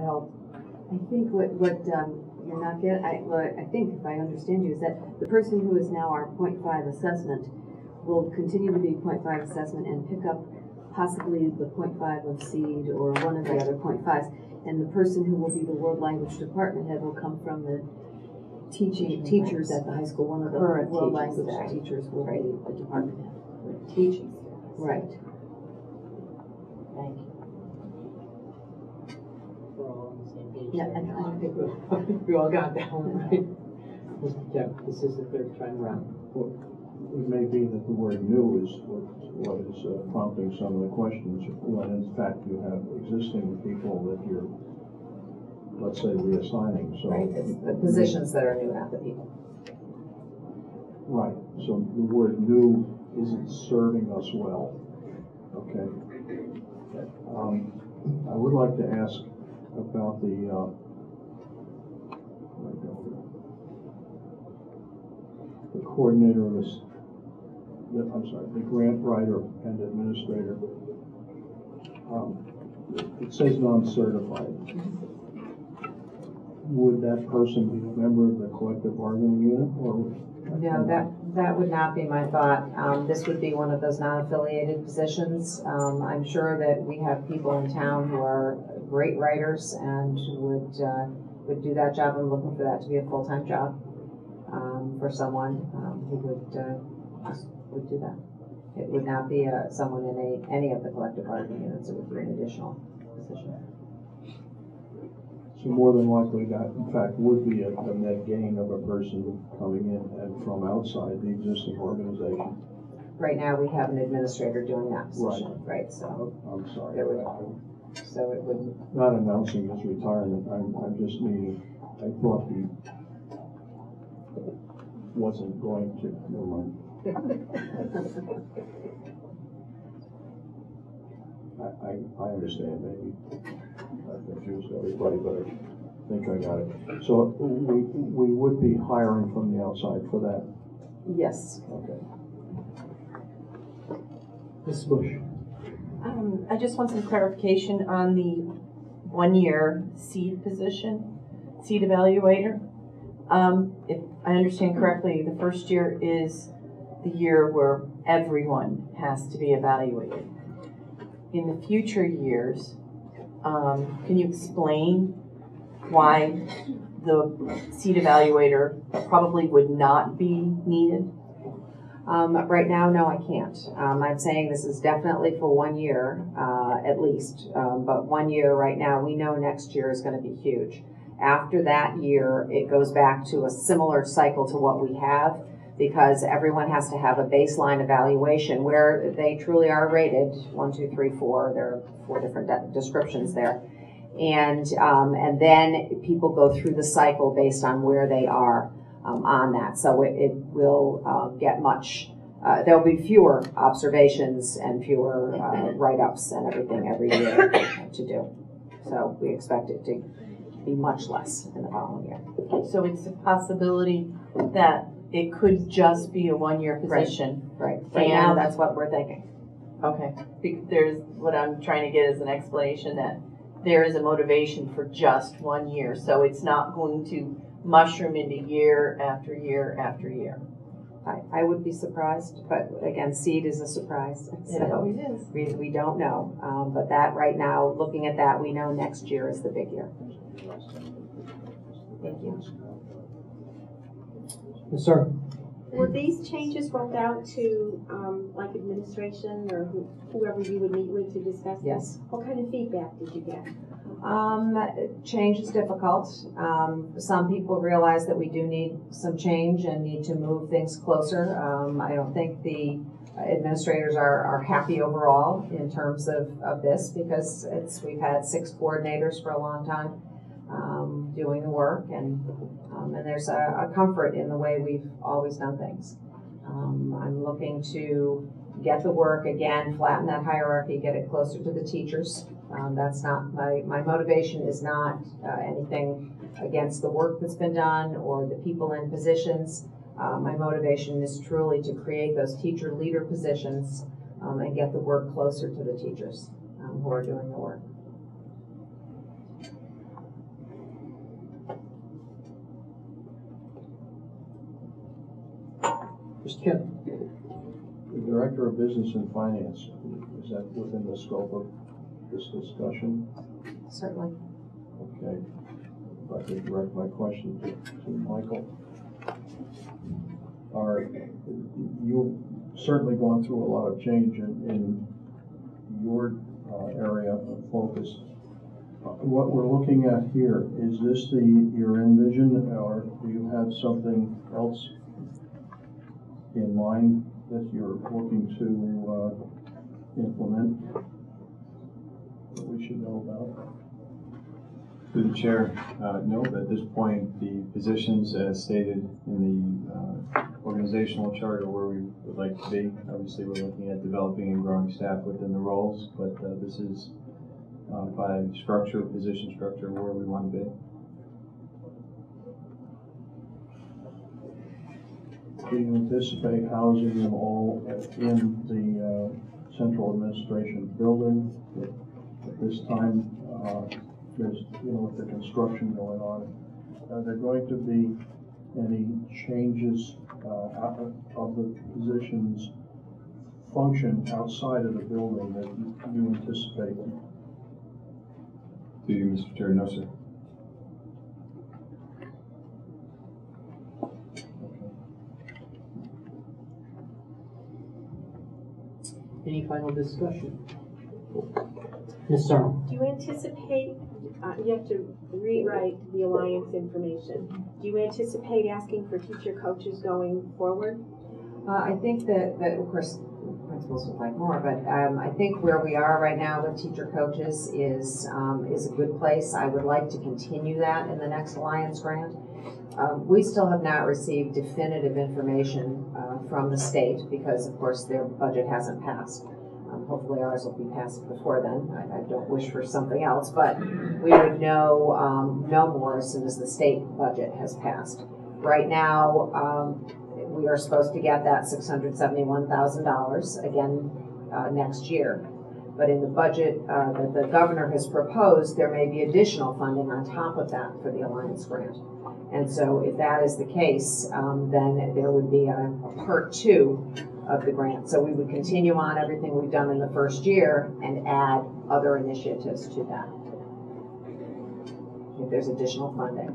help. I think what, what, um, you're not getting, I, what I think, if I understand you, is that the person who is now our point five assessment will continue to be point five assessment and pick up possibly the point five of seed or one of the other point fives. And the person who will be the world language department head will come from the teaching, teachers at the high school. One of the Current world teaching language teachers will be the department head. Teaching. Right. Thank you. Yeah. I, I think we're, We all got that one right. Mr. Jeff, this is the third time around. It may be that the word new is what what is uh, prompting some of the questions, when in fact you have existing people that you're, let's say, reassigning, so. Right, it's the positions that are new, not the people. Right, so the word new isn't serving us well, okay? Um, I would like to ask about the, uh, the coordinator of this, I'm sorry, the grant writer and administrator. Um, It says non-certified. Would that person be a member of the collective bargaining unit, or? No, that, that would not be my thought. Um, this would be one of those non-affiliated positions. Um, I'm sure that we have people in town who are great writers and would, uh, would do that job. I'm looking for that to be a full-time job, um, for someone, um, who would, uh, would do that. It would not be, uh, someone in a, any of the collective bargaining units. It would be an additional position. So more than likely that, in fact, would be a, a net gain of a person coming in and from outside the existing organization. Right now, we have an administrator doing that position, right? So, I'm sorry, There would- I'm so it wouldn't not announcing his retirement, I'm, I'm just meaning, I thought he wasn't going to, never mind. I, I, I understand, maybe, I confused everybody, but I think I got it. So we, we would be hiring from the outside for that, Yes. okay. Mrs. Bush. Um, I just want some clarification on the one-year seed position, seed evaluator. Um, if I understand correctly, the first year is the year where everyone has to be evaluated. In the future years, um, can you explain why the seed evaluator probably would not be needed? Um, right now, no, I can't. Um, I'm saying this is definitely for one year, uh, at least. Um, but one year right now, we know next year is gonna be huge. After that year, it goes back to a similar cycle to what we have because everyone has to have a baseline evaluation where they truly are rated, one, two, three, four, there are four different de- descriptions there. And, um, and then people go through the cycle based on where they are um, on that. So it, it will uh, get much, uh, there'll be fewer observations and fewer uh, write-ups and everything every year to do. So we expect it to be much less in the following year. So it's a possibility that it could just be a one-year position. Right, right now, that's what we're thinking. Okay. Be- There's, what I'm trying to get is an explanation that there is a motivation for just one year. So it's not going to mushroom into year after year after year. I, I would be surprised, but again, seed is a surprise. So is. we, we don't know. Um, But that, right now, looking at that, we know next year is the big year. Thank you. Yes, sir. Were these changes rolled out to, um, like administration or who- whoever you would meet with to discuss? this? Yes. What kind of feedback did you get? Um, change is difficult. Um, some people realize that we do need some change and need to move things closer. Um, I don't think the administrators are, are happy overall in terms of, of this because it's, we've had six coordinators for a long time, um, doing the work and, um, and there's a, a comfort in the way we've always done things. Um, I'm looking to get the work again, flatten that hierarchy, get it closer to the teachers. Um, that's not, my, my motivation is not, uh, anything against the work that's been done or the people in positions. Uh, my motivation is truly to create those teacher leader positions, um, and get the work closer to the teachers, um, who are doing the work. Mr. Kent? The Director of Business and Finance, is that within the scope of this discussion? Certainly. Okay. If I could direct my question to, to Michael. Are, you've certainly gone through a lot of change in, in your uh, area of focus. Uh, What we're looking at here, is this the, your envision, or do you have something else in mind that you're looking to, uh, implement? That we should know about? Through the chair, uh, no, but at this point, the positions as stated in the uh, organizational chart are where we would like to be. Obviously, we're looking at developing and growing staff within the roles, but uh, this is uh, by structure, position structure, where we want to be. You anticipate housing them all in the uh, central administration building? At this time, uh, there's, you know, with the construction going on, are there going to be any changes uh, of the position's function outside of the building that you anticipate? Do you, Mr. Chair, no, sir. Any final discussion? Ms. Sarno? Do you anticipate, uh, you have to rewrite the Alliance information. Do you anticipate asking for teacher coaches going forward? Uh, I think that, that, of course, principals would like more, but, um, I think where we are right now with teacher coaches is, um, is a good place. I would like to continue that in the next Alliance grant. Um, we still have not received definitive information, uh, from the state because, of course, their budget hasn't passed. Um, hopefully ours will be passed before then. I, I don't wish for something else, but we would know, um, know more as soon as the state budget has passed. Right now, um, we are supposed to get that six hundred seventy-one thousand dollars again, uh, next year. But in the budget, uh, that the governor has proposed, there may be additional funding on top of that for the Alliance grant. And so if that is the case, um, then there would be a, a part two of the grant. So we would continue on everything we've done in the first year and add other initiatives to that. If there's additional funding.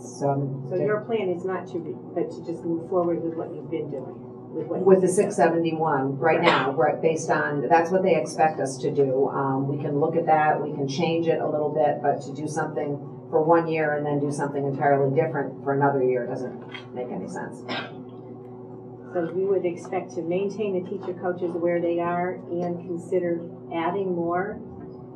So. So your plan is not to, be- but to just move forward with what you've been doing, with the six seventy-one, right now, right, based on, that's what they expect us to do. Um, we can look at that, we can change it a little bit, but to do something for one year and then do something entirely different for another year doesn't make any sense. So we would expect to maintain the teacher coaches where they are and consider adding more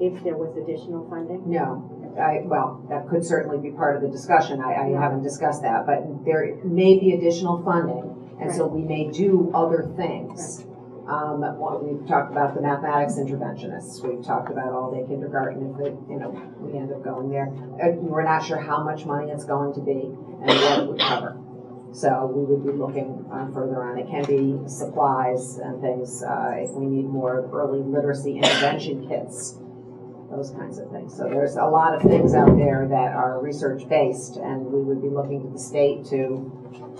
if there was additional funding? No, I, well, that could certainly be part of the discussion, I, I haven't discussed that, but there may be additional funding, and so we may do other things. Um, we've talked about the mathematics interventionists, we've talked about all-day kindergarten, if it, you know, we end up going there. Uh, we're not sure how much money it's going to be and what it would cover. So we would be looking uh, further on, it can be supplies and things, uh, if we need more early literacy intervention kits, those kinds of things. So there's a lot of things out there that are research-based, and we would be looking to the state to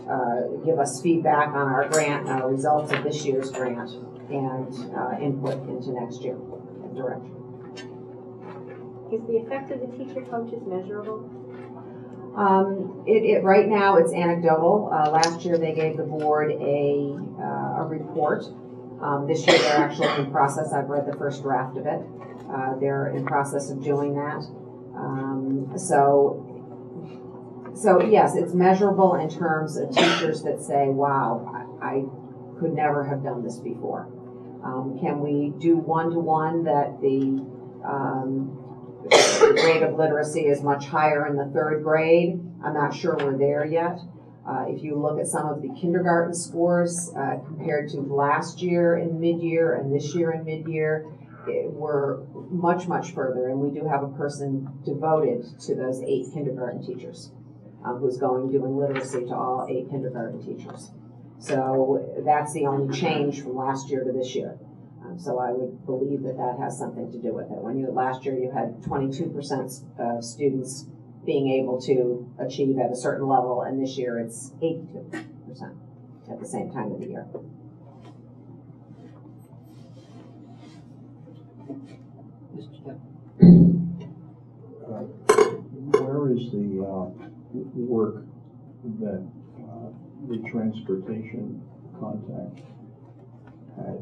uh, give us feedback on our grant, and our results of this year's grant, and uh, input into next year and direction. Is the effect of the teacher coaches measurable? Um, it, it, right now, it's anecdotal. Uh, Last year, they gave the board a, uh, a report. Um, This year, they're actually in process, I've read the first draft of it. Uh, They're in process of doing that. Um, So, so yes, it's measurable in terms of teachers that say, wow, I I could never have done this before. Um, Can we do one-to-one that the, um, the rate of literacy is much higher in the third grade? I'm not sure we're there yet. Uh, if you look at some of the kindergarten scores, uh, compared to last year in mid-year and this year in mid-year, we're much, much further, and we do have a person devoted to those eight kindergarten teachers, um, who's going, doing literacy to all eight kindergarten teachers. So that's the only change from last year to this year. Um, So I would believe that that has something to do with it. When you, last year, you had twenty-two percent of students being able to achieve at a certain level, and this year it's eighty-two percent at the same time of the year. Mr. Uh, Where is the uh, work that uh, the transportation contact had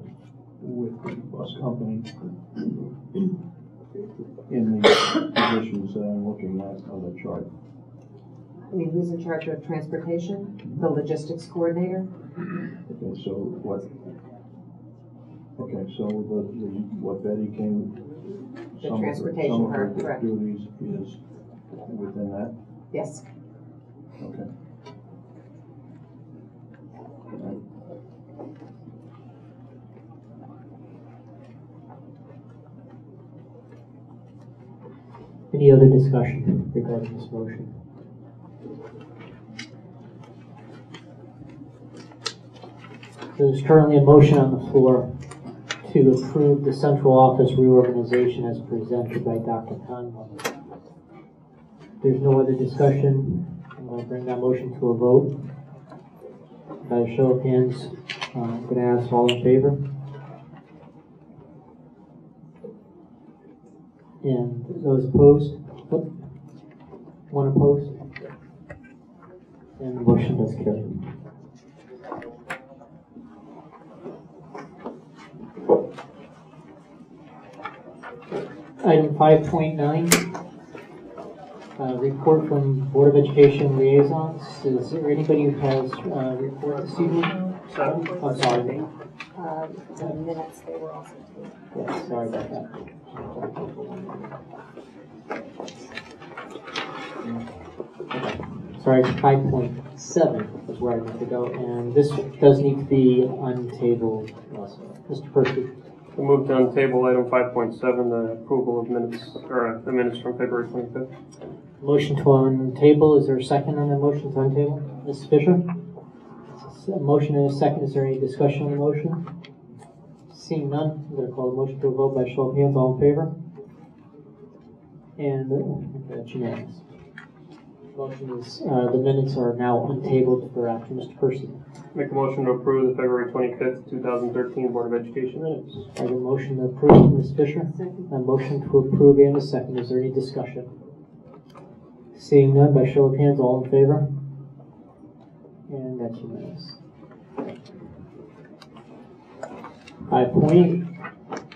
with the bus company in the positions that I'm looking at on the chart? I mean, who's in charge of transportation? The logistics coordinator? Okay, so what, okay, so the, the, what Betty came. The some of her- transportation some of her part, correct. Duties is within that, Yes. okay. Any other discussion regarding this motion? There's currently a motion on the floor to approve the central office reorganization as presented by Dr. Conlon. There's no other discussion. I'm going to bring that motion to a vote. By a show of hands, uh, I'm going to ask all in favor. And those opposed? One opposed? And the motion does carry. Item five point nine, uh, report from Board of Education liaisons. Is there anybody who has, uh, report this evening? I'm sorry. Um, the minutes, they were also tabled. Yes, sorry about that. Sorry, five point seven is where I meant to go, and this does need to be untabled also. Mr. Percy, We moved on table item five point seven, the approval of minutes, or uh, the minutes from February twenty-fifth. motion to untable, is there a second on the motion to untable? Ms. Fisher? A motion and a second, is there any discussion on the motion? Seeing none, I'm gonna call the motion to a vote by show of hands, all in favor? And, uh, that's unanimous. Motion is, uh, the minutes are now untabled for after Mr. Percy. Make a motion to approve the February twenty-fifth, two thousand thirteen Board of Education minutes. I have a motion to approve, Ms. Fisher. Second. A motion to approve and a second. Is there any discussion? Seeing none, by show of hands, all in favor? And that's unanimous. Five point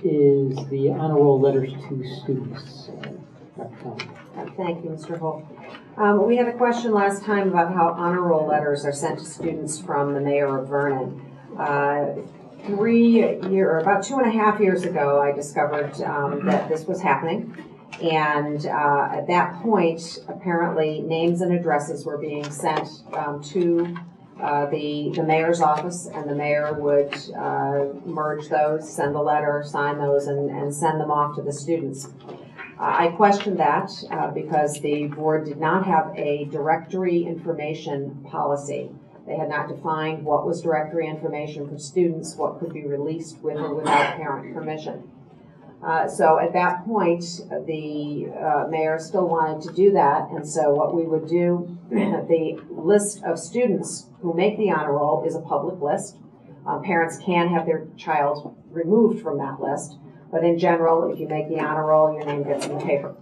is the honor roll letters to students. Dr. Conlon. Thank you, Mr. Holt. Um, we had a question last time about how honor roll letters are sent to students from the mayor of Vernon. Uh, Three year, about two and a half years ago, I discovered, um, that this was happening. And, uh, at that point, apparently, names and addresses were being sent, um, to, uh, the, the mayor's office, and the mayor would, uh, merge those, send the letter, sign those, and, and send them off to the students. I question that uh, because the board did not have a directory information policy. They had not defined what was directory information for students, what could be released with or without parent permission. Uh, So at that point, the uh, mayor still wanted to do that, and so what we would do, the list of students who make the honor roll is a public list. Uh, Parents can have their child removed from that list. But in general, if you make the honor roll, your name gets in the paper.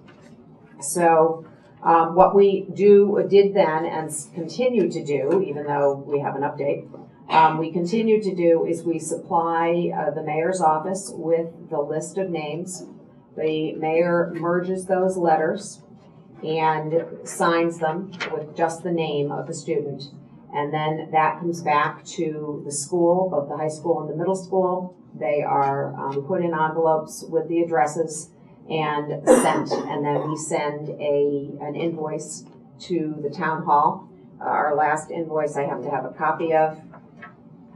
So, um, what we do, did then, and continue to do, even though we have an update, um, we continue to do is we supply, uh, the mayor's office with the list of names. The mayor merges those letters and signs them with just the name of the student. And then that comes back to the school, both the high school and the middle school. They are um, put in envelopes with the addresses and sent. And then we send a, an invoice to the town hall. Uh, Our last invoice I have to have a copy of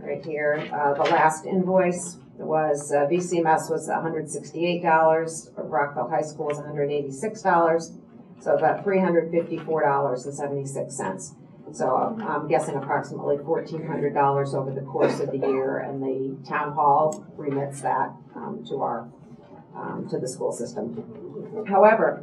right here. Uh, The last invoice was, uh, VCMS was $168. Rockville High School was $186. So about $354.76. So I'm guessing approximately fourteen hundred dollars over the course of the year, and the town hall remits that um, to our, um, to the school system. However,